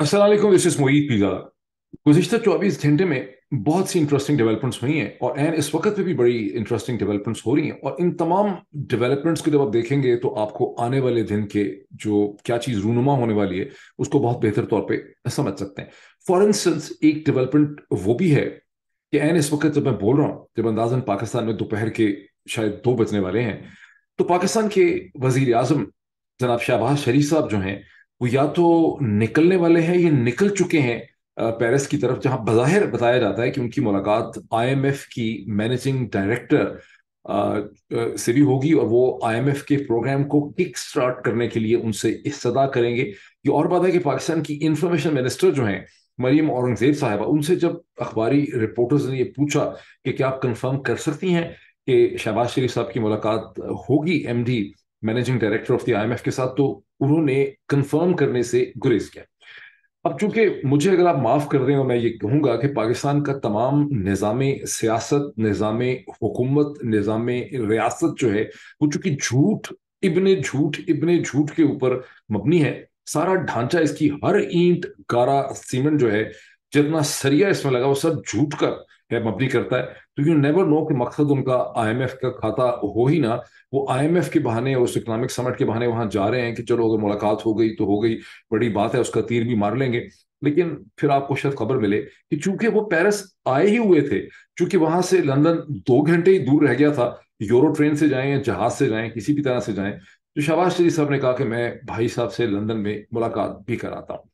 Aslam this is Moeed Pirzada गुजशत चौबीस घंटे में बहुत सी इंटरेस्टिंग डेवलपमेंट्स हुई हैं और एन इस वक्त पे भी बड़ी इंटरेस्टिंग डेवलपमेंट्स हो रही हैं और इन तमाम डेवलपमेंट्स को जब आप देखेंगे तो आपको आने वाले दिन के जो क्या चीज़ रूनुमा होने वाली है, उसको बहुत बेहतर तौर पे समझ सकते हैं। फॉर इंस्टेंस एक डेवलपमेंट वो भी है कि एन इस वक्त जब मैं बोल रहा हूँ, जब अंदाजन पाकिस्तान में दोपहर के शायद दो बजने वाले हैं तो पाकिस्तान के वज़ीर आज़म जनाब शहबाज शरीफ साहब जो हैं वो या तो निकलने वाले हैं या निकल चुके हैं पेरिस की तरफ़, जहाँ बाहिर बताया जाता है कि उनकी मुलाकात आईएमएफ की मैनेजिंग डायरेक्टर से भी होगी और वो आईएमएफ के प्रोग्राम को किक स्टार्ट करने के लिए उनसे इस्तदा करेंगे। ये और बात है कि पाकिस्तान की इंफॉर्मेशन मिनिस्टर जो हैं, मरियम औरंगज़ेब साहबा, उनसे जब अखबारी रिपोर्टर्स ने ये पूछा कि क्या आप कंफर्म कर सकती हैं कि शहबाज शरीफ साहब की मुलाकात होगी MD managing director of the IMF के साथ तो उन्होंने कंफर्म करने से गुरेज किया। अब चूँकि मुझे अगर आप माफ़ कर दें और मैं ये कहूँगा कि पाकिस्तान का तमाम निज़ाम, सियासत, निज़ाम, हुकूमत, निज़ाम, रियासत जो है, वो चूँकि झूठ, इबन झूठ इबन झूठ के ऊपर मबनी है, सारा ढांचा इसकी हर ईंट, गारा, सीमेंट जो है, जितना सरिया इसमें लगा, वो सब झूठ का मबनी करता है। तो यू नेवर नो कि मकसद उनका आईएमएफ का खाता हो ही ना। वो आईएमएफ के बहाने उस इकोनॉमिक समट के बहाने वहाँ जा रहे हैं कि चलो अगर मुलाकात हो गई तो हो गई, बड़ी बात है, उसका तीर भी मार लेंगे। लेकिन फिर आपको शायद खबर मिले कि चूँकि वो पेरिस आए ही हुए थे, चूँकि वहाँ से लंदन दो घंटे ही दूर रह गया था यूरो ट्रेन से जाएँ या जहाज़ से जाएँ, किसी भी तरह से जाएँ तो शहबाज शरीफ साहब ने कहा कि मैं भाई साहब से लंदन में मुलाकात भी कराता हूँ।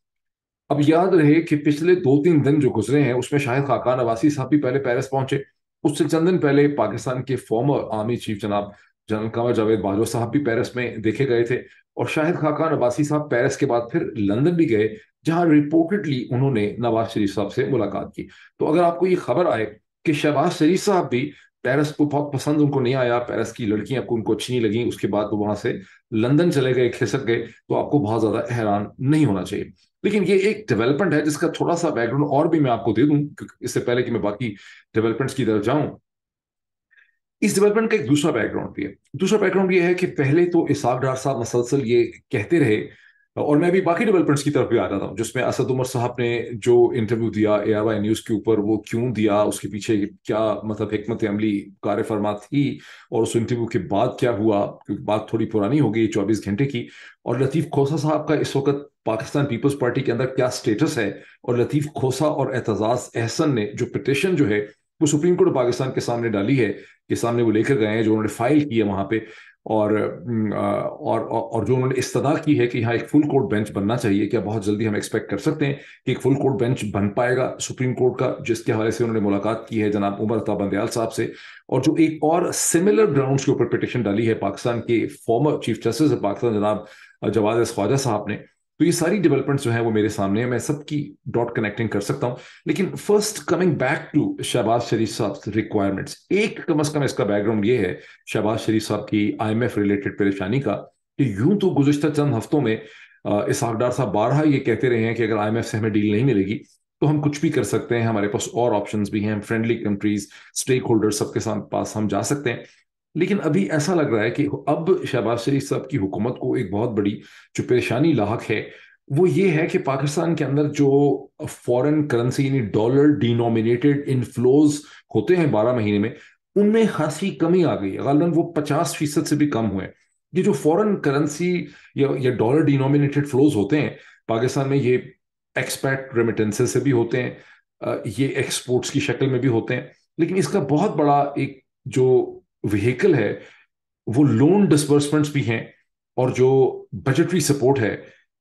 अब याद रहे कि पिछले दो तीन दिन जो गुजरे हैं, उसमें शाहिद खाकान अवासी साहब भी पहले पेरिस पहुँचे। उससे चंद दिन पहले पाकिस्तान के फॉर्मर आर्मी चीफ जनाब जनरल कंवर जावेद बाजवा साहब भी पेरिस में देखे गए थे और शाहिद खाकान अब्बासी साहब पेरिस के बाद फिर लंदन भी गए, जहाँ रिपोर्टेडली उन्होंने नवाज़ शरीफ साहब से मुलाकात की। तो अगर आपको ये खबर आए कि शहबाज शरीफ साहब भी पेरिस को बहुत पसंद उनको नहीं आया पेरिस की लड़कियाँ आपको उनको अच्छी नहीं लगी, उसके बाद वो वहाँ से लंदन चले गए, खिसक गए तो आपको बहुत ज़्यादा हैरान नहीं होना चाहिए। लेकिन ये एक डेवलपमेंट है जिसका थोड़ा सा बैकग्राउंड और भी मैं आपको दे दूँ इससे पहले कि मैं बाकी डेवलपमेंट्स की तरफ़ जाऊँ। इस डेवलपमेंट का एक दूसरा बैकग्राउंड भी है। दूसरा बैकग्राउंड ये है कि पहले तो इसाक डार साहब मसलसल ये कहते रहे, और मैं भी बाकी डेवलपमेंट्स की तरफ़ भी आ जाता हूँ, जिसमें असद उमर साहब ने जो इंटरव्यू दिया ए आर न्यूज़ के ऊपर, वो क्यों दिया, उसके पीछे क्या मतलब हमत अमली कार्य फरमा थी, और उस इंटरव्यू के बाद क्या हुआ, क्योंकि बात थोड़ी पुरानी हो गई, चौबीस घंटे की, और लतीफ़ खोसा साहब का इस वक्त पाकिस्तान पीपल्स पार्टी के अंदर क्या स्टेटस है? और लतीफ़ खोसा और एतजाज एहसन ने जो पिटिशन जो है, वो सुप्रीम कोर्ट पाकिस्तान के सामने डाली है, के सामने वो लेकर गए हैं, जो उन्होंने फ़ाइल की है वहाँ पे। और और और जो उन्होंने इस्तदा की है कि यहाँ एक फुल कोर्ट बेंच बनना चाहिए, क्या बहुत जल्दी हम एक्सपेक्ट कर सकते हैं कि एक फुल कोर्ट बेंच बन पाएगा सुप्रीम कोर्ट का, जिसके हवाले से उन्होंने मुलाकात की है जनाब उमर अता बंदयाल साहब से। और जो एक और सिमिलर ग्राउंड्स के ऊपर पिटिशन डाली है पाकिस्तान के फॉर्मर चीफ जस्टिस पाकिस्तान जनाब जवाद ख्वाजा साहब ने तो ये सारी डेवलपमेंट्स जो है वो मेरे सामने है, मैं सबकी डॉट कनेक्टिंग कर सकता हूँ। लेकिन first coming back to Shehbaz Sharif साहब रिक्वायरमेंट्स एक कम अज कम इसका बैकग्राउंड ये है, शहबाज शरीफ साहब की आईएमएफ रिलेटेड परेशानी का, कि यूँ तो गुजशत चंद हफ्तों में इस हकदार साहब बारहा ये कहते रहे हैं कि अगर आईएमएफ से हमें डील नहीं मिलेगी तो हम कुछ भी कर सकते हैं, हमारे पास और ऑप्शन भी हैं फ्रेंडली कंट्रीज़ स्टेक होल्डर सबके पास हम जा सकते हैं। लेकिन अभी ऐसा लग रहा है कि अब शहबाज शरीफ साहब की हुकूमत को एक बहुत बड़ी जो परेशानी लाक है। वो ये है कि पाकिस्तान के अंदर जो फॉरेन करेंसी यानी डॉलर डिनोमिनेटेड इनफ्लोज होते हैं बारह महीने में उनमें खासी कमी आ गई है। वो पचास फ़ीसद से भी कम हुए ये जो फॉरेन करेंसी या, या डॉलर डिनोमिनेटेड फ्लोज होते हैं पाकिस्तान में ये एक्सपैट रेमिटेंसेस से भी होते हैं ये एक्सपोर्ट्स की शक्ल में भी होते हैं। लेकिन इसका बहुत बड़ा एक जो व्हीकल है, वो लोन डिसबर्समेंट्स भी हैं और जो बजटरी सपोर्ट है,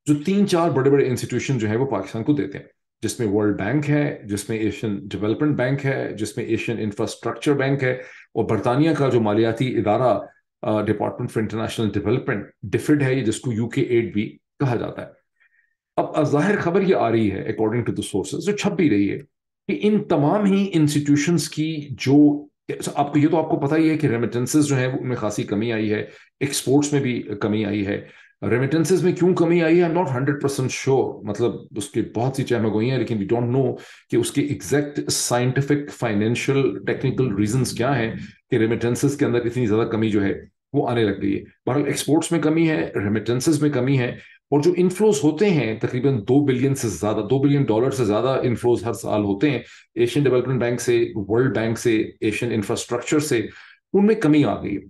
जो तीन चार बड़े बड़े इंस्टीट्यूशन जो है वो पाकिस्तान को देते हैं। जिसमें वर्ल्ड बैंक है, जिसमें एशियन डेवलपमेंट बैंक है, जिसमें एशियन इंफ्रास्ट्रक्चर बैंक है और बरतानिया का जो मालियाती इदारा department for international development DFID है जिसको यूके एड भी कहा जाता है। अब ज़ाहिर खबर ये आ रही है अकॉर्डिंग टू द सोर्सेज जो छप भी रही है, कि इन तमाम ही इंस्टीट्यूशंस की जो आपको ये तो आपको पता ही है कि रेमिटेंसेज जो है उनमें खासी कमी आई है। एक्सपोर्ट्स में भी कमी आई है। रेमिटेंसेज में क्यों कमी आई है? Am not hundred percent sure मतलब उसके बहुत सी चहम गई हैं लेकिन वी डोंट नो कि उसके exact scientific financial technical reasons क्या हैं कि रेमिटेंसेज के अंदर इतनी ज़्यादा कमी जो है वो आने लग गई है। बहरहाल एक्सपोर्ट्स में कमी है रेमिटेंसेज में कमी है। और जो इनफ्लोज होते हैं, तकरीबन दो बिलियन से ज़्यादा, दो बिलियन डॉलर से ज़्यादा इनफ्लोज हर साल होते हैं एशियन डेवलपमेंट बैंक से वर्ल्ड बैंक से एशियन इंफ्रास्ट्रक्चर से, उनमें कमी आ गई है।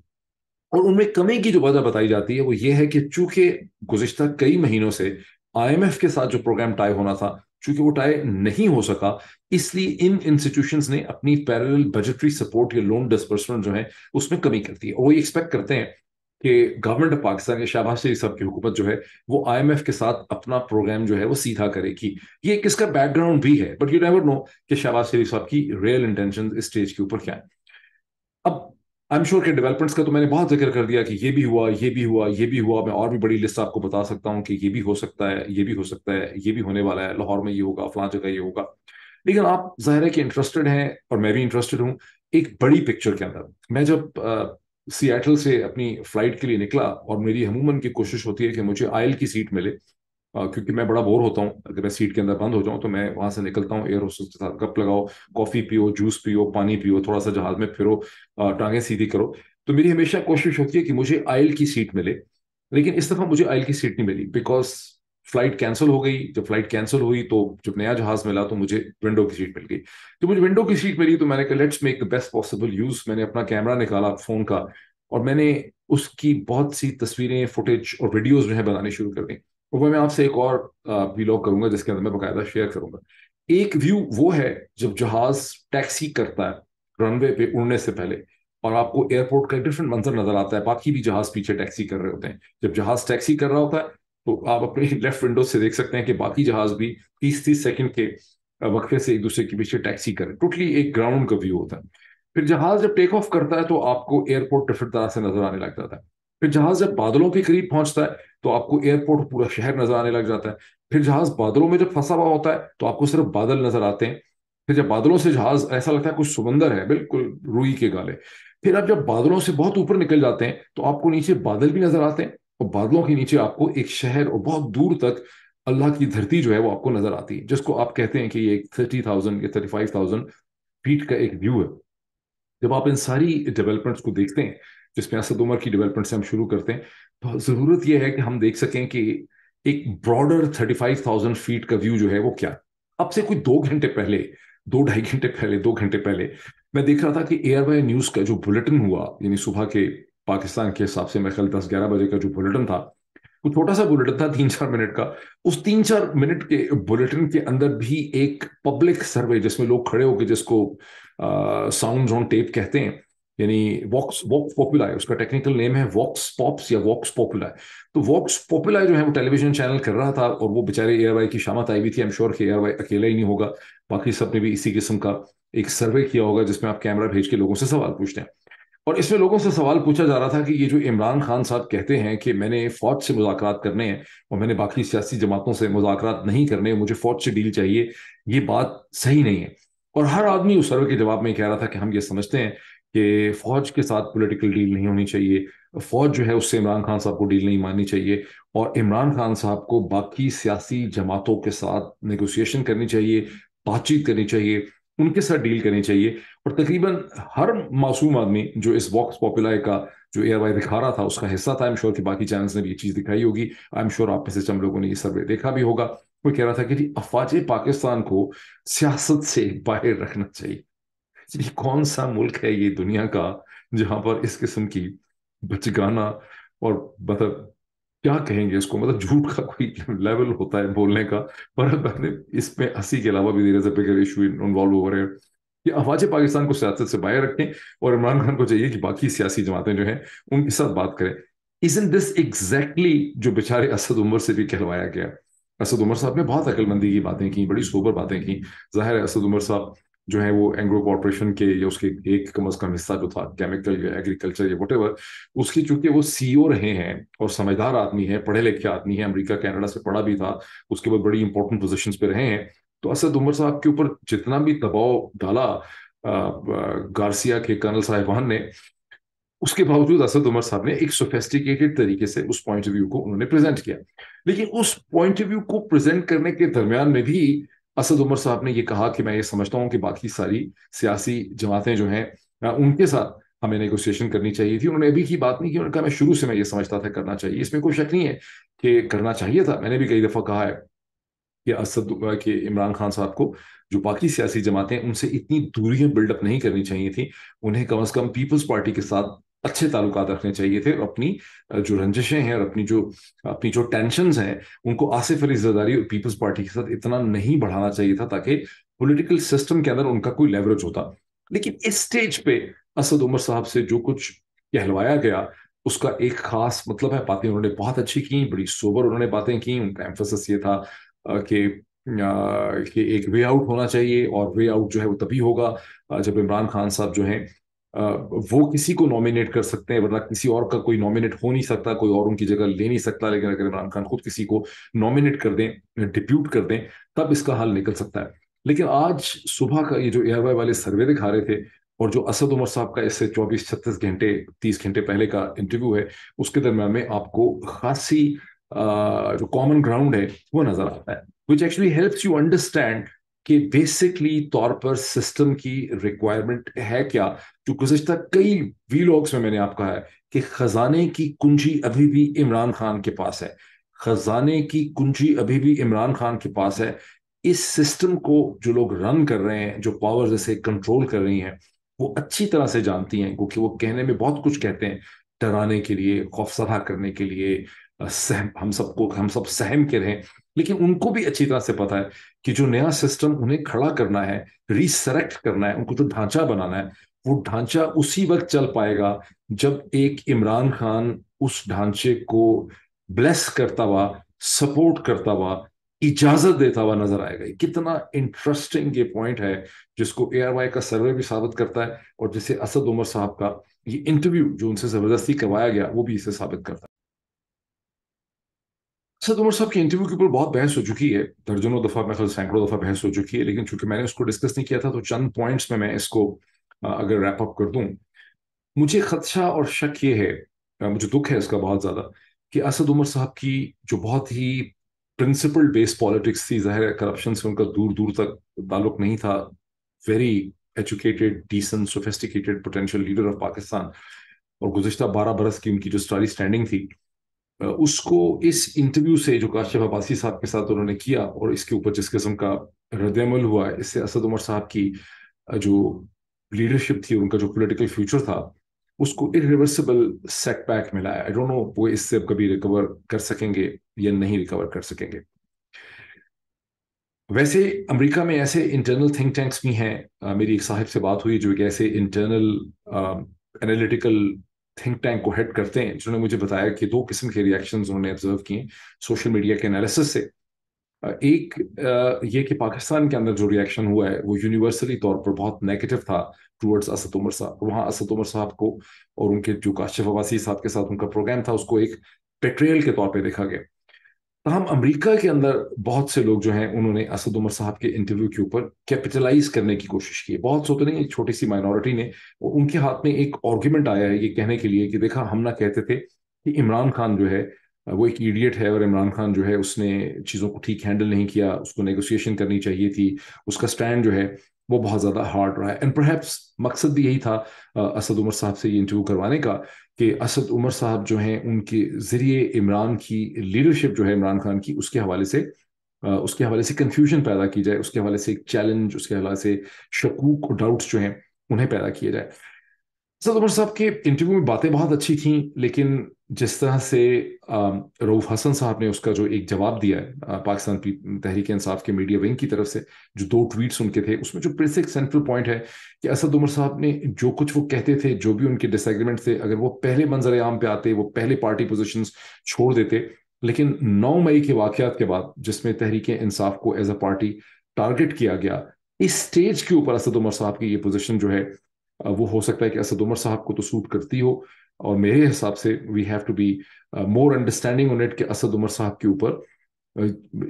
और उनमें कमी की जो वजह बताई जाती है वो ये है कि चूँकि गुजशत कई महीनों से आईएमएफ के साथ जो प्रोग्राम टाई होना था, चूँकि वो टाई नहीं हो सका, इसलिए इन इंस्टीट्यूशन ने अपनी पैरल बजटरी सपोर्ट या लोन डिसबर्समेंट जो है, उसमें कमी कर दी है। और वो एक्सपेक्ट करते हैं कि गवर्नमेंट ऑफ़ पाकिस्तान के शाहबाज शरीफ साहब की हुकूमत जो है, वो आईएमएफ के साथ अपना प्रोग्राम जो है, वो सीधा करेगी। ये किसका बैकग्राउंड भी है बट यू नेवर नो कि शहबाज शरीफ साहब की रियल इंटेंशन इस स्टेज के ऊपर क्या है। अब आई एम श्योर के डेवलपमेंट्स का तो मैंने बहुत ज़िक्र कर दिया कि ये भी हुआ, ये भी हुआ, ये भी हुआ। मैं और भी बड़ी लिस्ट आपको बता सकता हूँ कि ये भी हो सकता है, ये भी हो सकता है, ये भी होने वाला है, लाहौर में ये होगा, फलां जगह ये होगा। लेकिन आप, ज़ाहिर है कि इंटरेस्टेड हैं और मैं भी इंटरेस्टेड हूँ, एक बड़ी पिक्चर के अंदर। मैं जब सियाटल से अपनी फ़्लाइट के लिए निकला और मेरी हमूमन की कोशिश होती है कि मुझे आयल की सीट मिले। आ, क्योंकि मैं बड़ा बोर होता हूँ। अगर मैं सीट के अंदर बंद हो जाऊँ तो मैं वहाँ से निकलता हूँ एयर होस्टेस के साथ कप लगाओ कॉफ़ी पियो जूस पियो पानी पियो थोड़ा सा जहाज़ में फिरो टांगे सीधी करो। तो मेरी हमेशा कोशिश होती है कि मुझे आयल की सीट मिले। लेकिन इस दफ़ा मुझे आयल की सीट नहीं मिली बिकॉज़ फ़्लाइट कैंसिल हो गई। जब फ़्लाइट कैंसिल हुई तो जब नया जहाज़ मिला तो मुझे विंडो की सीट मिल गई। तो मुझे विंडो की सीट मिली तो मैंने कहा let's make the best possible use मैंने अपना कैमरा निकाला फ़ोन का और मैंने उसकी बहुत सी तस्वीरें फुटेज और वीडियोज़ जो है बनानी शुरू कर दी। वो मैं आपसे एक और वीलॉग करूँगा जिसके अंदर मैं बकायदा शेयर करूँगा। एक व्यू वो है जब जहाज़ टैक्सी करता है रनवे पे उड़ने से पहले और आपको एयरपोर्ट का डिफरेंट मंजर नज़र आता है। बाकी भी जहाज़ पीछे टैक्सी कर रहे होते हैं। जब जहाज़ टैक्सी कर रहा होता है तो आप अपने लेफ़्ट विंडो से देख सकते हैं कि बाकी जहाज़ भी तीस तीस सेकंड के वक्फे से एक दूसरे के पीछे टैक्सी करें टोटली एक ग्राउंड का व्यू होता है। फिर जहाज़ जब टेक ऑफ़ करता है तो आपको एयरपोर्ट डिफरेंट तरह से नज़र आने लग जाता है। फिर जहाज़ जब बादलों के करीब पहुँचता है तो आपको एयरपोर्ट पूरा शहर नज़र आने लग जाता है। फिर जहाज़ बादलों में जब फंसा हुआ होता है तो आपको सिर्फ़ बादल नज़र आते हैं। फिर जब बादलों से जहाज़, ऐसा लगता है कुछ समंदर है, बिल्कुल रुई के गाले। फिर आप जब बादलों से बहुत ऊपर निकल जाते हैं तो आपको नीचे बादल भी नज़र आते हैं। और बादलों के नीचे आपको एक शहर और बहुत दूर तक अल्लाह की धरती जो है वो आपको नज़र आती है, जिसको आप कहते हैं कि ये थर्टी थाउज़ेंड या थर्टी फाइव थाउज़ेंड फीट का एक व्यू है। जब आप इन सारी डेवलपमेंट्स को देखते हैं जिसमें असद उमर की डेवलपमेंट से हम शुरू करते हैं तो ज़रूरत यह है कि हम देख सकें कि एक broader thirty five thousand feet का व्यू जो है वो क्या अब से कोई दो घंटे पहले, दो ढाई घंटे पहले, दो घंटे पहले मैं देख रहा था कि एयर बाय न्यूज़ का जो बुलेटिन हुआ, यानी सुबह के पाकिस्तान के हिसाब से मैं ख्याल दस ग्यारह बजे का जो बुलेटिन था, वो छोटा सा बुलेटिन था, तीन चार मिनट का। उस तीन चार मिनट के बुलेटिन के अंदर भी एक पब्लिक सर्वे जिसमें लोग खड़े होकर जिसको साउंड ऑन टेप कहते हैं, यानी वॉक्स वॉक्स पॉपुला है उसका टेक्निकल नेम है वॉक्स पॉप्स या वॉक्स पॉपुलर तो वॉक्स पॉपुलर जो है वो टेलीविज़न चैनल कर रहा था और वो बेचारे एयर वाई की शामत आई हुई थी। एम श्योर कि एयर वाई अकेला ही नहीं होगा, बाकी सबने भी इसी किस्म का एक सर्वे किया होगा जिसमें आप कैमरा भेज के लोगों से सवाल पूछते हैं। और इसमें लोगों से सवाल पूछा जा रहा था कि ये जो इमरान खान साहब कहते हैं कि मैंने फौज से मुजाकर करने हैं और मैंने बाकी सियासी जमातों से मुजाकर नहीं करने मुझे फौज से डील चाहिए, ये बात सही नहीं है। और हर आदमी उस सर्वे के जवाब में कह रहा था कि हम ये समझते हैं कि फौज के साथ पॉलिटिकल डील नहीं होनी चाहिए, फौज जो है उससे इमरान खान साहब को डील नहीं माननी चाहिए और इमरान खान साहब को बाकी सियासी जमातों के साथ नेगोशिएशन करनी चाहिए, बातचीत करनी चाहिए। उनके साथ डील करनी चाहिए। और तकरीबन हर मासूम आदमी जो इस वॉक्स पॉपुलर का, जो एयर वाई दिखा रहा था, उसका हिस्सा था। आई एम श्योर कि बाकी चैनल्स ने भी ये चीज़ दिखाई होगी। आई एम श्योर आप में से हम लोगों ने ये सर्वे देखा भी होगा। वो कह रहा था कि जी, अफवाज पाकिस्तान को सियासत से बाहर रखना चाहिए। ये कौन सा मुल्क है ये दुनिया का जहाँ पर इस किस्म की बचगाना और मतलब क्या कहेंगे इसको? मतलब झूठ का कोई लेवल होता है बोलने का। पर इसमें हँसी के अलावा भी धीरे से बिगर इशू इन्वॉल्व हो रहे हैं। कि अफवाज पाकिस्तान को सियासत से बाहर रखें और इमरान खान को चाहिए कि बाकी सियासी जमातें जो हैं, उनके साथ बात करें। इज़ इन दिस एग्जैक्टली जो बेचारे असद उमर से भी कहलवाया गया? असद उमर साहब ने बहुत अकलमंदी की बातें की, बड़ी सोबर बातें की। ज़ाहिर है असद उमर साहब जो है वो एंग्रो कॉर्पोरेशन के, या उसके एक कम अज कम हिस्सा जो था केमिकल या एग्रीकल्चर या वट उसकी चूँकि वो सीईओ रहे हैं और समझदार आदमी है पढ़े लिखे आदमी है, अमेरिका, कनाडा से पढ़ा भी था, उसके बाद बड़ी इंपॉर्टेंट पोजिशन पे रहे हैं तो असद उमर साहब के ऊपर जितना भी दबाव डाला गार्सिया के कर्नल साहिबान ने, उसके बावजूद असद उमर साहब ने एक सोफेस्टिकेटेड तरीके से उस पॉइंट ऑफ़ व्यू को उन्होंने प्रेजेंट किया। लेकिन उस पॉइंट ऑफ़ व्यू को प्रेजेंट करने के दरमियान में भी असद उमर साहब ने ये कहा कि मैं ये समझता हूँ कि बाकी सारी सियासी जमातें जो हैं उनके साथ हमें नेगोशिएशन करनी चाहिए थी। उन्होंने अभी की बात नहीं की, उन्होंने कहा, मैं शुरू से मैं ये समझता था करना चाहिए। इसमें कोई शक नहीं है कि करना चाहिए था। मैंने भी कई दफ़ा कहा है कि असद कि इमरान खान साहब को जो बाकी सियासी जमातें उनसे इतनी दूरियाँ बिल्डअप नहीं करनी चाहिए थी। उन्हें कम अज कम पीपल्स पार्टी के साथ अच्छे ताल्लुक रखने चाहिए थे और अपनी जो रंजिशें हैं और अपनी जो अपनी जो टेंशन हैं, उनको आसिफ अली जरदारी और पीपल्स पार्टी के साथ इतना नहीं बढ़ाना चाहिए था ताकि पॉलिटिकल सिस्टम के अंदर उनका कोई लेवरेज होता। लेकिन इस स्टेज पे असद उमर साहब से जो कुछ कहलवाया गया, उसका एक खास मतलब है, बातें उन्होंने बहुत अच्छी की, बड़ी सोबर उन्होंने बातें की, उनका एम्फोसिस ये था कि कि एक वे आउट होना चाहिए और वे आउट जो है वो तभी होगा जब इमरान खान साहब जो हैं वो किसी को नॉमिनेट कर सकते हैं, वरना किसी और का कोई नॉमिनेट हो नहीं सकता, कोई और उनकी जगह ले नहीं सकता, लेकिन अगर इमरान खान खुद किसी को नॉमिनेट कर दें डिप्यूट कर दें, तब इसका हल निकल सकता है। लेकिन आज सुबह का ये जो एयर वाले सर्वे दिखा रहे थे, और जो असद उमर साहब का इससे 24 छत्तीस घंटे 30 घंटे पहले का इंटरव्यू है, उसके दरम्यान में आपको खासी जो कॉमन ग्राउंड है, वो नज़र आता है। Which actually helps you understand कि बेसिकली तौर पर सिस्टम की रिक्वायरमेंट है क्या जो गुजशत कई वीलॉग्स में मैंने आपको कहा है कि खजाने की कुंजी अभी भी इमरान खान के पास है। खजाने की कुंजी अभी भी इमरान खान के पास है। इस सिस्टम को जो लोग रन कर रहे हैं, जो पावर जैसे कंट्रोल कर रही हैं, वो अच्छी तरह से जानती हैं, क्योंकि वो कहने में बहुत कुछ कहते हैं डराने के लिए खौफसदा करने के लिए सहम हम सबको, हम सब सहम के रहें। लेकिन उनको भी अच्छी तरह से पता है कि जो नया सिस्टम उन्हें खड़ा करना है, रिसरेक्ट करना है, उनको जो ढांचा बनाना है वो ढांचा उसी वक्त चल पाएगा जब एक इमरान खान उस ढांचे को ब्लेस करता हुआ सपोर्ट करता हुआ, इजाज़त देता हुआ नज़र आएगा। कितना इंटरेस्टिंग ये पॉइंट है जिसको ए आर वाई का सर्वे भी साबित करता है और जिसे असद उमर साहब का ये इंटरव्यू जो उनसे ज़बरदस्ती करवाया गया, वो भी इसे साबित करता है। असद उमर साहब के इंटरव्यू के ऊपर बहुत बहस हो चुकी है। दर्जनों दफ़ा, मैं सैकड़ों दफ़ा बहस हो चुकी है, लेकिन चूँकि मैंने उसको डिस्कस नहीं किया था तो चंद पॉइंट्स में मैं इसको अगर रैप अप कर दूँ, मुझे खदशा और शक ये है मुझे दुख है इसका बहुत ज़्यादा, कि असद उमर साहब की जो बहुत ही प्रिंसिपल बेस्ड पॉलिटिक्स थी, ज़ाहिर करप्शन से उनका दूर दूर तक ताल्लुक नहीं था very educated decent sophisticated potential leader of Pakistan और गुजशत बारह बरस की उनकी जो स्टारी स्टैंडिंग थी उसको इस इंटरव्यू से जो काशिफ अब्बासी साहब के साथ उन्होंने किया, और इसके ऊपर जिस किस्म का रद्दमल हुआ, इससे असद उमर साहब की जो लीडरशिप थी, उनका जो पोलिटिकल फ्यूचर था, उसको इरिवर्सिबल सेटबैक मिला है। आई डोंट नो वो इससे कभी रिकवर कर सकेंगे या नहीं रिकवर कर सकेंगे। वैसे अमेरिका में ऐसे इंटरनल थिंक टैंक्स भी हैं। मेरी एक साहिब से बात हुई जो एक ऐसे इंटरनल एनालिटिकल थिंक टैंक को हेड करते हैं, जिन्होंने मुझे बताया कि दो किस्म के रिएक्शन उन्होंने ऑब्ज़र्व किए सोशल मीडिया के एनालिसिस से। एक ये कि पाकिस्तान के अंदर जो रिएक्शन हुआ है, वो यूनिवर्सली तौर पर बहुत नेगेटिव था टूवर्ड्स असद उमर साहब वहाँ असद उमर साहब को और उनके जो काशिफ अवासी साहब के साथ उनका प्रोग्राम था, उसको एक पेट्रेल के तौर पर देखा गया। तहम अमेरिका के अंदर बहुत से लोग जो हैं, उन्होंने असद उमर साहब के इंटरव्यू के ऊपर कैपिटलाइज करने की कोशिश की। बहुत सो तो नहीं, एक छोटी सी माइनॉरिटी ने उनके हाथ में एक आर्ग्यूमेंट आया है ये कहने के लिए कि देखा, हम ना कहते थे कि इमरान खान जो है वो एक इडियट है और इमरान खान जो है उसने चीज़ों को ठीक हैंडल नहीं किया, उसको नेगोशिएशन करनी चाहिए थी, उसका स्टैंड जो है वो बहुत ज़्यादा हार्ड रहा है। एंड परहैप्स मकसद भी यही था असद उमर साहब से ये इंटरव्यू करवाने का कि असद उमर साहब जो हैं, उनके ज़रिए इमरान की लीडरशिप जो है इमरान खान की, उसके हवाले से उसके हवाले से कन्फ्यूज़न पैदा की जाए, उसके हवाले से एक चैलेंज उसके हवाले से शकूक और डाउट्स जो हैं, उन्हें पैदा किए जाए। असद उमर साहब के इंटरव्यू में बातें बहुत अच्छी थी, लेकिन जिस तरह से रऊफ हसन साहब ने उसका जो एक जवाब दिया है पाकिस्तान तहरीक इंसाफ के मीडिया विंग की तरफ़ से, जो दो ट्वीट्स उनके थे, उसमें जो बेसिक सेंट्रल पॉइंट है कि असद उमर साहब ने जो कुछ वो कहते थे, जो भी उनके डिसएग्रीमेंट थे, अगर वो पहले मंजर आम पे आते, वो पहले पार्टी पोजिशन छोड़ देते, लेकिन नौ मई के वाकत के बाद, जिसमें तहरीक इंसाफ को एज अ पार्टी टारगेट किया गया, इस स्टेज के ऊपर असद उमर साहब की ये पोजिशन जो है वो हो सकता है कि असद उमर साहब को तो सूट करती हो। और मेरे हिसाब से we have to be more understanding on it कि असद उमर साहब के ऊपर।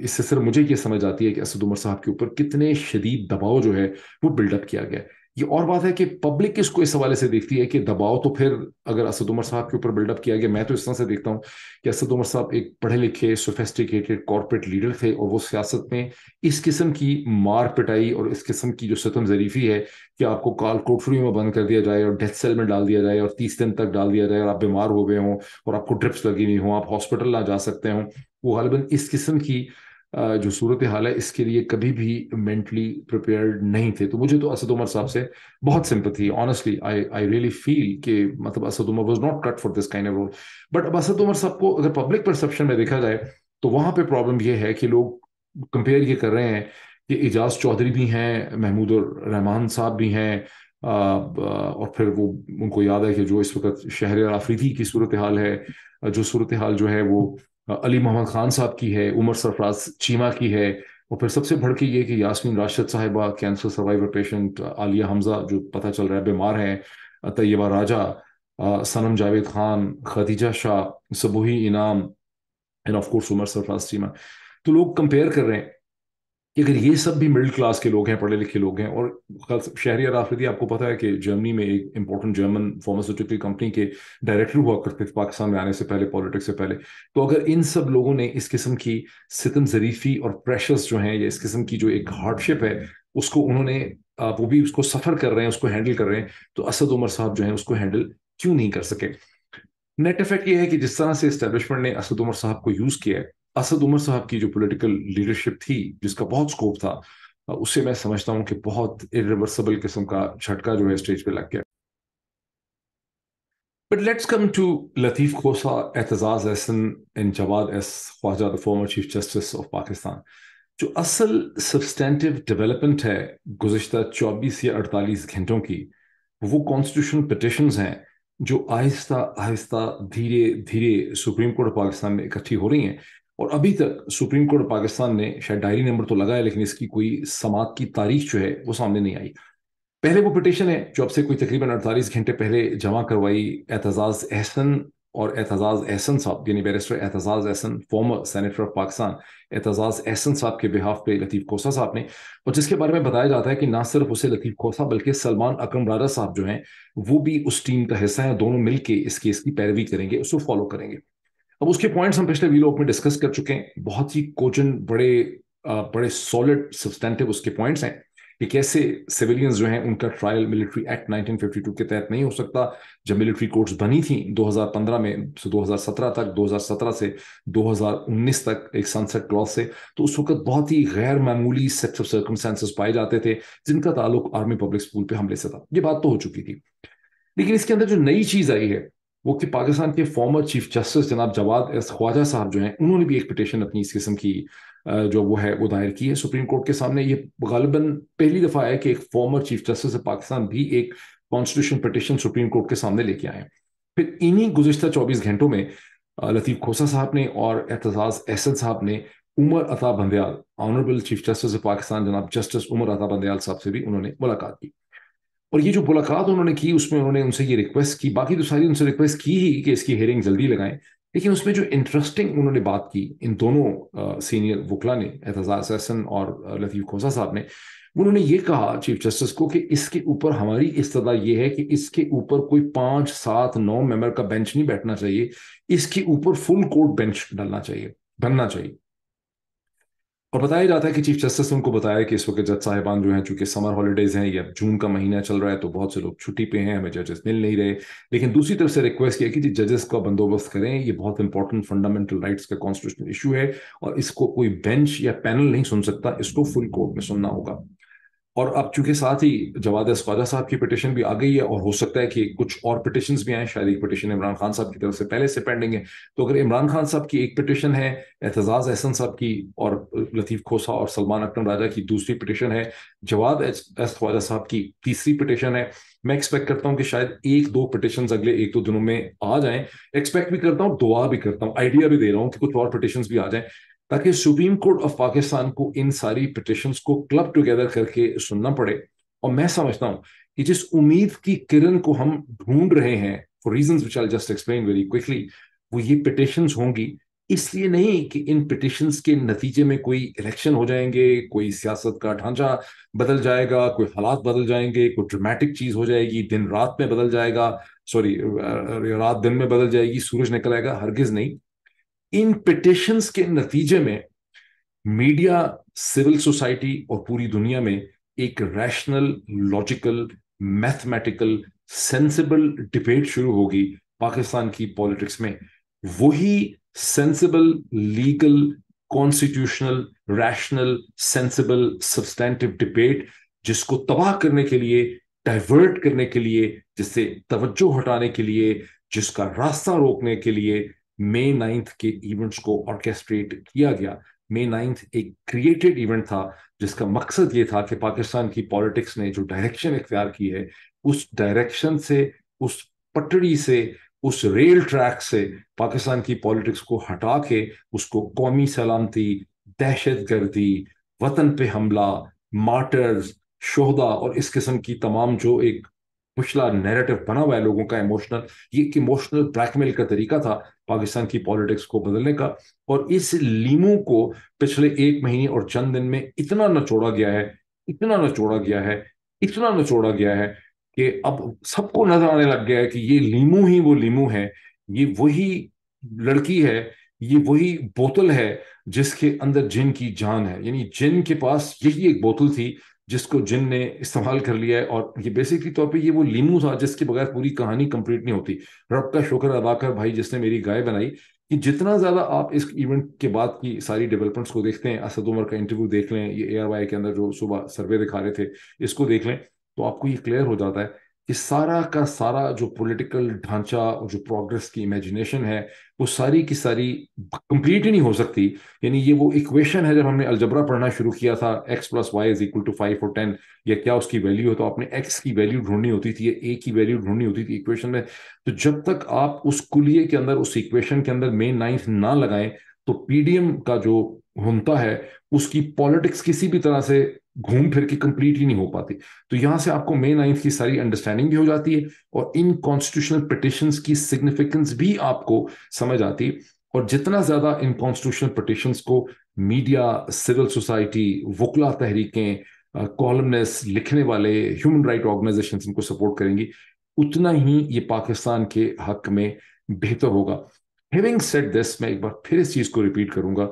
इससे सिर्फ़ मुझे ये समझ आती है कि असद उमर साहब के ऊपर कितने शदीद दबाव जो है वो बिल्डअप किया गया ये और बात है कि पब्लिक इसको इस हवाले से देखती है कि दबाव तो फिर अगर असद उमर साहब के ऊपर बिल्डअप किया गया, मैं तो इस तरह से देखता हूँ कि असद उमर साहब एक पढ़े लिखे सोफेस्टिकेटेड कॉरपोरेट लीडर थे और वो सियासत में इस किस्म की मार पिटाई और इस किस्म की जो सतम जरीफी है कि आपको काल कोठरी में बंद कर दिया जाए और डेथ सेल में डाल दिया जाए और तीस दिन तक डाल दिया जाए और आप बीमार हो गए हों और आपको ड्रिप्स लगी हुई हों, आप हॉस्पिटल ना जा सकते हों। वो गालिबा इस किस्म की जो सूरत हाल है, इसके लिए कभी भी मेंटली प्रिपेयर्ड नहीं थे। तो मुझे तो असद उमर साहब से बहुत sympathy honestly I I really feel कि मतलब Asad Umar was not cut for this kind of role but अब असद उमर साहब को अगर पब्लिक परसेप्शन में देखा जाए तो वहाँ पे प्रॉब्लम ये है कि लोग कंपेयर ये कर रहे हैं कि एजाज चौधरी भी हैं, महमूद रहमान साहब भी हैं। और फिर वो, उनको याद है कि जो इस वक्त शहर आफरीदी की सूरत हाल है, जो सूरत हाल जो है वो अली मोहम्मद खान साहब की है, उमर सरफराज चीमा की है, और फिर सबसे बढ़ के ये कि यासमीन राशिद साहिबा, cancer survivor patient, Aliya Hamza, जो पता चल रहा है बीमार हैं, तैयबा राजा सनम Javed Khan, Khadija Shah, Sabuhi Inam and of course Umar Sarfraz Cheema. तो लोग कंपेयर कर रहे हैं। कि अगर ये सब भी मिडिल क्लास के लोग हैं, पढ़े लिखे लोग हैं, और शहरी राफिदी आपको पता है कि जर्मनी में एक इंपॉर्टेंट जर्मन फार्मास्यूटिकल कंपनी के डायरेक्टर हुआ करते थे पाकिस्तान में आने से पहले पॉलिटिक्स से पहले। तो अगर इन सब लोगों ने इस किस्म की सितम जरीफी और प्रेशर्स जो हैं, या इस किस्म की जो एक हार्डशिप है, उसको उन्होंने वो भी उसको सफ़र कर रहे हैं, उसको हैंडल कर रहे हैं तो असद उमर साहब जो है, उसको हैंडल क्यों नहीं कर सके? नेट इफ़ेक्ट ये है कि जिस तरह से इस्टेब्लिशमेंट ने असद उमर साहब को यूज़ किया है असद उमर साहब की जो पॉलिटिकल लीडरशिप थी जिसका बहुत स्कोप था उससे मैं समझता हूँ कि बहुत इरिवर्सिबल किस्म का झटका जो है स्टेज पे लग गया but let's come to Latif Khosa, Etazaz Ehsan, and Jawad S. Khwaja, the former Chief Justice of Pakistan. जो असल सब्सटेंटिव डेवलपमेंट है गुजशत 24 या 48 घंटों की वो कॉन्स्टिट्यूशन पिटिशन हैं जो आहिस्ता आहिस्ता धीरे धीरे सुप्रीम कोर्ट ऑफ़ पाकिस्तान में इकट्ठी हो रही हैं और अभी तक सुप्रीम कोर्ट पाकिस्तान ने, शायद डायरी नंबर तो लगाया लेकिन इसकी कोई समात की तारीख जो है, वो सामने नहीं आई। पहले वो पिटिशन है, जो अब से कोई तकरीबन अड़तालीस घंटे पहले जमा करवाई एतजाज एहसन और एतजाज एहसन साहब, यानी barrister Aitzaz Ahsan former senator of Pakistan Aitzaz Ahsan साहब के बिहाफ पे लतीफ़ खोसा साहब ने। और जिसके बारे में बताया जाता है कि ना सिर्फ़ उसे लतीफ़ खोसा, बल्कि सलमान अकरम राजा साहब जो हैं, वो भी उस टीम का हिस्सा है, दोनों मिलकर इस केस की पैरवी करेंगे, उसको फॉलो करेंगे। अब उसके पॉइंट्स हम पिछले वीलॉग में डिस्कस कर चुके हैं। बहुत ही कोचन बड़े बड़े सॉलिड सब्सटेंटिव उसके पॉइंट्स हैं कि कैसे सिविलियंस जो हैं, उनका ट्रायल मिलिट्री एक्ट 1952 के तहत नहीं हो सकता। जब मिलिट्री कोर्ट्स बनी थी 2015 में से 2017 तक 2017 से 2019 तक एक सनसेट क्लॉज से तो उस वक्त बहुत ही गैर मामूली सेट्स ऑफ़ सर्कमस्टांसेस पाए जाते थे, जिनका ताल्लुक आर्मी पब्लिक स्कूल पे हमले से था। ये बात तो हो चुकी थी। लेकिन इसके अंदर जो नई चीज़ आई है वो कि पाकिस्तान के फॉर्मर चीफ जस्टिस जनाब जवाद एस ख्वाजा साहब जो हैं, उन्होंने भी एक पिटिशन अपनी इस किस्म की जो वो है, वो दायर की है। सुप्रीम कोर्ट के सामने ये गालिबन पहली दफ़ा है कि एक former chief justice of Pakistan भी एक कॉन्स्टिट्यूशन पिटिशन सुप्रीम कोर्ट के सामने लेके आए फिर इन्हीं गुजशत चौबीस घंटों में लतीफ़ खोसा साहब ने और एतजाज एहसन साहब ने Umar Ata Bandial honourable chief justice of Pakistan जनाब जस्टिस उमर अता बंदयाल साहब से भी उन्होंने मुलाकात की। और ये जो मुलाकात उन्होंने की, उसमें उन्होंने उनसे ये रिक्वेस्ट की, बाकी तो सारी उनसे रिक्वेस्ट की ही कि इसकी हेयरिंग जल्दी लगाएँ। लेकिन उसमें जो इंटरेस्टिंग उन्होंने बात की, इन दोनों सीनियर वकला ने एतजाज हसन और लतीफ़ खोसा साहब ने, उन्होंने ये कहा चीफ जस्टिस को कि इसके ऊपर हमारी इस्तदा ये है कि इसके ऊपर कोई पाँच, सात, नौ मेंबर का बेंच नहीं बैठना चाहिए। इसके ऊपर फुल कोर्ट बेंच डालना चाहिए, बनना चाहिए। और बताया जाता है कि चीफ जस्टिस ने उनको बताया कि इस वक्त जज साहिबान जो हैं, चूँकि समर हॉलीडेज हैं, या जून का महीना चल रहा है तो बहुत से लोग छुट्टी पे हैं, हमें जजेस मिल नहीं रहे। लेकिन दूसरी तरफ़ से रिक्वेस्ट किया कि जी जजेस का बंदोबस्त करें। ये बहुत इंपॉर्टेंट फंडामेंटल राइट्स का कॉन्स्टिट्यूशनल इशू है और इसको कोई बेंच या पैनल नहीं सुन सकता। इसको फुल कोर्ट में सुनना होगा। और अब चूँकि साथ ही जवाद ख्वाजा साहब की पिटिशन भी आ गई है और हो सकता है कि कुछ और पिटिशन भी आए, शायद एक पिटिशन इमरान खान साहब की तरफ़ से पहले से पेंडिंग है। तो अगर इमरान खान साहब की एक पिटिशन है एतजाज एहसन साहब की और लतीफ़ खोसा और सलमान अकरम राजा की दूसरी पिटिशन है जवाद एस ख्वाजा साहब की तीसरी पिटिशन है। मैं एक्सपेक्ट करता हूँ कि शायद एक दो पिटिशन अगले एक दो दिनों में आ जाएँ। एक्सपेक्ट भी करता हूँ, दुआ भी करता हूँ आइडिया भी दे रहा हूँ कि कुछ और पिटिशन भी आ जाएँ। ताकि सुप्रीम कोर्ट ऑफ़ पाकिस्तान को इन सारी पिटिशन को क्लब टुगेदर करके सुनना पड़े। और मैं समझता हूँ कि जिस उम्मीद की किरण को हम ढूंढ रहे हैं for reason which I just explain very quickly वो ये पिटिशन होंगी। इसलिए नहीं कि इन पिटिशंस के नतीजे में कोई इलेक्शन हो जाएँगे, कोई सियासत का ढांचा बदल जाएगा, कोई हालात बदल जाएँगे, कोई ड्रामेटिक चीज़ हो जाएगी, दिन रात में बदल जाएगा सॉरी रात दिन में बदल जाएगी, सूरज निकल आएगा, हरगिज नहीं। इन पिटिशंस के नतीजे में मीडिया सिविल सोसाइटी और पूरी दुनिया में एक rational logical mathematical sensible debate शुरू होगी पाकिस्तान की पॉलिटिक्स में। वही sensible legal constitutional rational sensible substantive debate जिसको तबाह करने के लिए डाइवर्ट करने के लिए, जिससे तवज्जो हटाने के लिए, जिसका रास्ता रोकने के लिए मे नाइन्थ के इवेंट्स को ऑर्केस्ट्रेट किया गया। मे नाइन्थ एक क्रिएटेड इवेंट था, जिसका मकसद ये था कि पाकिस्तान की पॉलिटिक्स ने जो डायरेक्शन इख्तियार की है, उस डायरेक्शन से, उस पटड़ी से, उस रेल ट्रैक से पाकिस्तान की पॉलिटिक्स को हटा के उसको कौमी सलामती दहशत गर्दी वतन पे हमला मार्टर्स शोहदा और इस किस्म की तमाम जो एक पिछला नैरेटिव बना हुआ है लोगों का इमोशनल ये एक इमोशनल ब्लैकमेल का तरीका था। पाकिस्तान की पॉलिटिक्स को बदलने का। और इस लीमू को पिछले एक महीने और चंद दिन में इतना नचोड़ा गया है, इतना नचोड़ा गया है, इतना नचोड़ा गया है कि अब सबको नज़र आने लग गया है कि ये लीमू ही वो लीमू है, ये वही लड़की है, ये वही बोतल है जिसके अंदर जिन की जान है। यानी जिन के पास यही एक बोतल थी जिसको जिन ने इस्तेमाल कर लिया है, और ये बेसिकली तौर पे ये वो लीमू था जिसके बगैर पूरी कहानी कंप्लीट नहीं होती। रब का शुक्र अदा कर भाई जिसने मेरी गाय बनाई कि जितना ज़्यादा आप इस इवेंट के बाद की सारी डेवलपमेंट्स को देखते हैं, असद उमर का इंटरव्यू देख लें, ये ए के अंदर जो सुबह सर्वे दिखा रहे थे, इसको देख लें तो आपको ये क्लियर हो जाता है कि सारा का सारा जो पॉलिटिकल ढांचा और जो प्रोग्रेस की इमेजिनेशन है, वो सारी की सारी कंप्लीट ही नहीं हो सकती। यानी ये वो इक्वेशन है, जब हमने अलजबरा पढ़ना शुरू किया था X plus Y is equal to five और टेन या क्या उसकी वैल्यू है तो आपने एक्स की वैल्यू ढूंढनी होती थी, या ए की वैल्यू ढूंढनी होती थी इक्वेशन में। तो जब तक आप उस कुलिए के अंदर, उस इक्वेशन के अंदर मेन नाइन्थ ना लगाएँ तो पीडीएम का जो होता है, उसकी पॉलिटिक्स किसी भी तरह से घूम फिर के कंप्लीट ही नहीं हो पाती। तो यहाँ से आपको मे नाइन्थ की सारी अंडरस्टैंडिंग भी हो जाती है और इन कॉन्स्टिट्यूशनल पिटिशन की सिग्निफिकेंस भी आपको समझ आती है। और जितना ज़्यादा इन कॉन्स्टिट्यूशनल पिटिशन को मीडिया सिविल सोसाइटी वकला तहरीकें कॉलमनेस लिखने वाले ह्यूमन राइट ऑर्गेनाइजेशन इनको सपोर्ट करेंगी, उतना ही ये पाकिस्तान के हक में बेहतर होगा। हैविंग सेट दिस मैं एक बार फिर इस चीज़ को रिपीट करूँगा।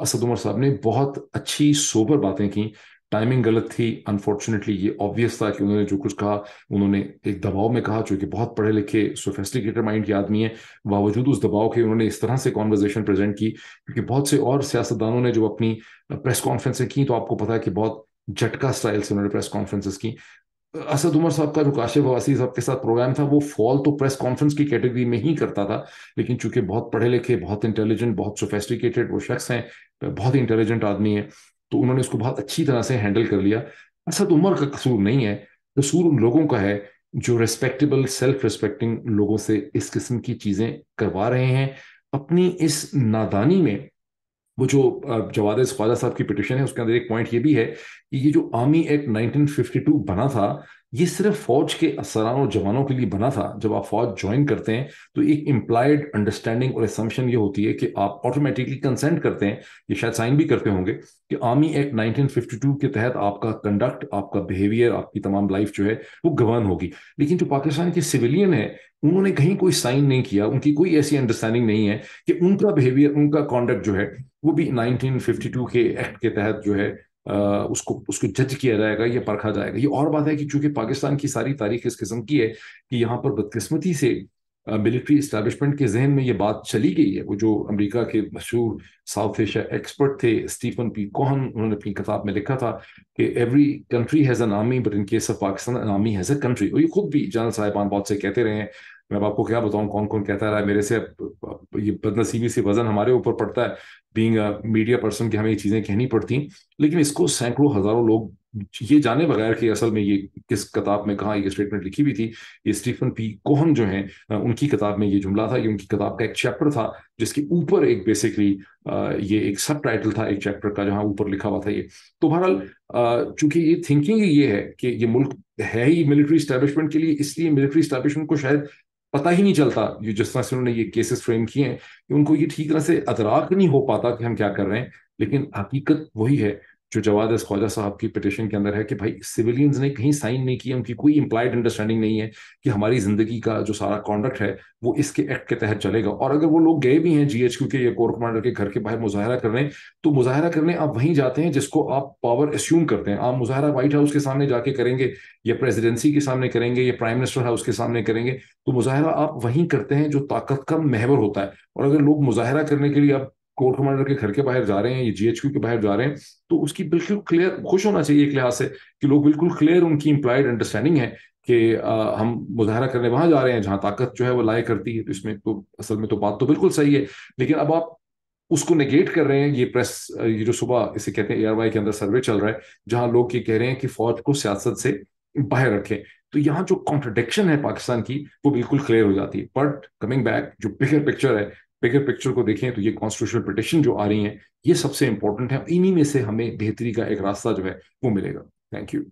असद उमर साहब ने बहुत अच्छी सोबर बातें की। टाइमिंग गलत थी। अनफॉर्चुनेटली ये ऑब्वियस था कि उन्होंने जो कुछ कहा, उन्होंने एक दबाव में कहा, जो कि बहुत पढ़े लिखे सोफेस्टिकेटेड माइंड के आदमी है। बावजूद उस दबाव के उन्होंने इस तरह से कॉन्वर्जेशन प्रेजेंट की, क्योंकि बहुत से और सियासतदानों ने जो अपनी प्रेस कॉन्फ्रेंसें की तो आपको पता है कि बहुत झटका स्टाइल से उन्होंने प्रेस कॉन्फ्रेंसेस की। असद उमर साहब का जो काशिफ अवासी साहब के साथ प्रोग्राम था, वो फॉल तो प्रेस कॉन्फ्रेंस की कैटेगरी में ही करता था, लेकिन चूँकि बहुत पढ़े लिखे, बहुत इंटेलिजेंट बहुत सोफेस्टिकेटेड वो शख्स हैं, बहुत ही इंटेलिजेंट आदमी है तो उन्होंने उसको बहुत अच्छी तरह से हैंडल कर लिया। असद उमर का कसूर नहीं है। कसूर उन लोगों का है जो रेस्पेक्टेबल सेल्फ रिस्पेक्टिंग लोगों से इस किस्म की चीज़ें करवा रहे हैं। अपनी इस नादानी में वो जो जवाद ख्वाजा साहब की पिटिशन है, उसके अंदर एक पॉइंट ये भी है कि ये जो आर्मी एक्ट 1952 बना था ये सिर्फ़ फौज के असरान और जवानों के लिए बना था। जब आप फौज ज्वाइन करते हैं तो एक इम्प्लाइड अंडरस्टैंडिंग और असम्पशन ये होती है कि आप ऑटोमेटिकली कंसेंट करते हैं, ये शायद साइन भी करते होंगे, कि आर्मी एक्ट 1952 के तहत आपका कंडक्ट आपका बिहेवियर आपकी तमाम लाइफ जो है, वो गवर्न होगी। लेकिन जो पाकिस्तान के सिविलियन है, उन्होंने कहीं कोई साइन नहीं किया, उनकी कोई ऐसी अंडरस्टैंडिंग नहीं है कि उनका बिहेवियर उनका कॉन्डक्ट जो है, वो भी 1952 के एक्ट के तहत जो है उसको उसको जज किया जाएगा, या परखा जाएगा। ये और बात है कि चूँकि पाकिस्तान की सारी तारीख इस किस्म की है कि यहाँ पर बदकिस्मती से मिलिट्री इस्टेब्लिशमेंट के जहन में ये बात चली गई है। वो जो अमेरिका के मशहूर साउथ एशिया एक्सपर्ट थे स्टीफन पी कोहन उन्होंने अपनी किताब में लिखा था कि every country has an army but in case of Pakistan an army has a country और ये खुद भी जनरल साहिबान बहुत से कहते रहे हैं मैं आपको क्या बताऊँ कौन कौन कहता रहा है, मेरे से ये बदनसीबी से वज़न हमारे ऊपर पड़ता है। बींग मीडिया पर्सन की हमें ये चीज़ें कहनी पड़ती, लेकिन इसको सैकड़ों, हज़ारों लोग ये जाने बगैर कि असल में ये किस किताब में कहा ये स्टेटमेंट लिखी हुई थी, ये स्टीफन पी कोहन जो हैं उनकी किताब में ये जुमला था, ये उनकी किताब का एक चैप्टर था, जिसके ऊपर एक बेसिकली ये एक सब टाइटल था एक चैप्टर का, जहाँ ऊपर लिखा हुआ था ये। तो बहरहाल चूँकि ये थिंकिंग ये है कि ये मुल्क है ही मिलिट्री स्टैब्लिशमेंट के लिए, इसलिए मिलिट्री स्टैब्लिशमेंट को शायद पता ही नहीं चलता ये जिस तरह से उन्होंने ये केसेस फ्रेम किए हैं कि उनको ये ठीक तरह से अदराक नहीं हो पाता कि हम क्या कर रहे हैं। लेकिन हकीकत वही है जो जवाद एस ख्वाजा साहब की पिटिशन के अंदर है कि भाई सिविलियंस ने कहीं साइन नहीं किया, उनकी कोई इंप्लाइड अंडरस्टैंडिंग नहीं है कि हमारी ज़िंदगी का जो सारा कॉन्डक्ट है, वो इसके एक्ट के तहत चलेगा। और अगर वो लोग गए भी हैं जीएचक्यू के या कोर कमांडर के घर के बाहर मुजाहरा करने तो मुजाहरा करने आप वहीं जाते हैं जिसको आप पावर एस्यूम करते हैं। आप मुजाहरा व्हाइट हाउस के सामने जाके करेंगे, या प्रेसिडेंसी के सामने करेंगे, या प्राइम मिनिस्टर हाउस के सामने करेंगे तो मुजाहरा आप वहीं करते हैं जो ताकत का महवर होता है। और अगर लोग मुजाहरा करने के लिए आप कोर कमांडर के घर के बाहर जा रहे हैं, या जीएचक्यू के बाहर जा रहे हैं तो उसकी बिल्कुल क्लियर खुश होना चाहिए एक लिहाज से कि लोग बिल्कुल क्लियर उनकी इंप्लाइड अंडरस्टैंडिंग है कि हम मुजाहरा करने वहाँ जा रहे हैं जहाँ ताकत जो है वो लाए करती है तो इसमें तो असल में तो बात तो बिल्कुल सही है। लेकिन अब आप उसको नेगेट कर रहे हैं, ये प्रेस ये जो सुबह इसे कहते हैं एआरवाई के अंदर सर्वे चल रहा है, जहाँ लोग ये कह रहे हैं कि फौज को सियासत से बाहर रखें तो यहाँ जो कॉन्ट्रोडिक्शन है पाकिस्तान की, वो बिल्कुल क्लियर हो जाती है। बट कमिंग बैक जो बिगर पिक्चर है बिगर पिक्चर को देखें तो ये कॉन्स्टिट्यूशनल पिटिशन जो आ रही हैं, ये सबसे इंपॉर्टेंट है इन्हीं में से हमें बेहतरी का एक रास्ता जो है वो मिलेगा। Thank you